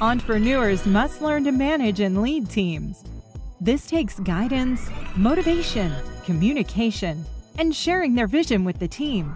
Entrepreneurs must learn to manage and lead teams. This takes guidance, motivation, communication, and sharing their vision with the team.